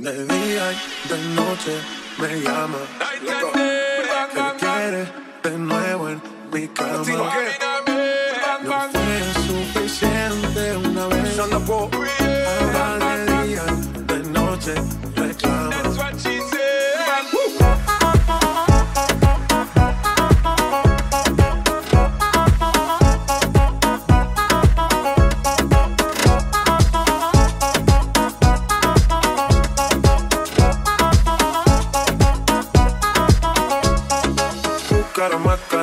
De día y de noche me llama. Que quiere de nuevo en mi cama. No fue suficiente una vez.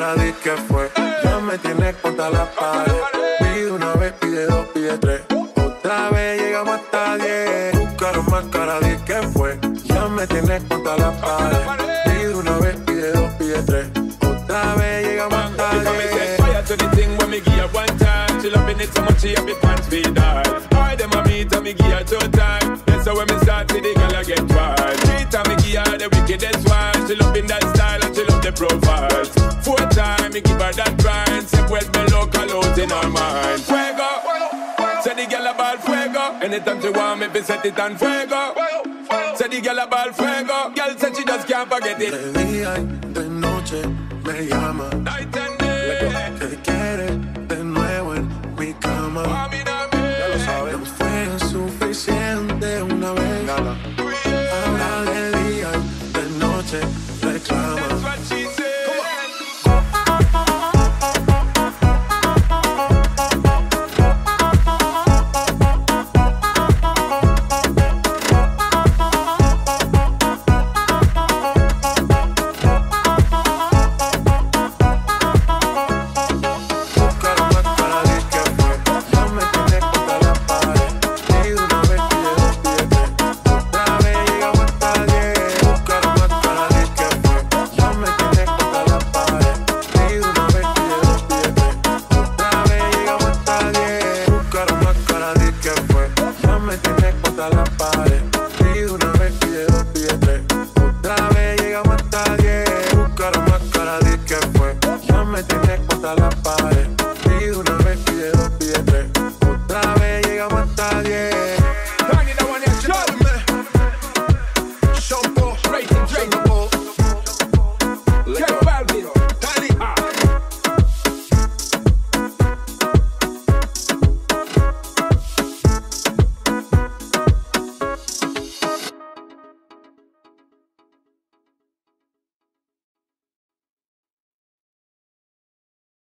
Más di que fue. Ya me tienes contra la pared. Pide una vez, pide dos, pide tres. Otra vez llegamos hasta diez. Tu cara más cara di que fue. Ya me tienes contra la pared. Pide una vez, pide dos, pide tres. Otra vez llegamos hasta Because me set diez. to the thing when me give her one time. She loving it so much she have the pants feed hard. All them a meet and me give her two time. That's how when me start see the girl I get wild. Three time me give her the wickedest one. She loving that style and she love the profile. Me give her that grind. Say well me local out in her mind. Fuego. Say the girl about fuego. Anytime she want me, fi set it on fuego. Say the girl about fuego. Girl said she just can't forget it. De día y de noche me llama. Night and day. Que quiere de nuevo en mi cama. Di una vez que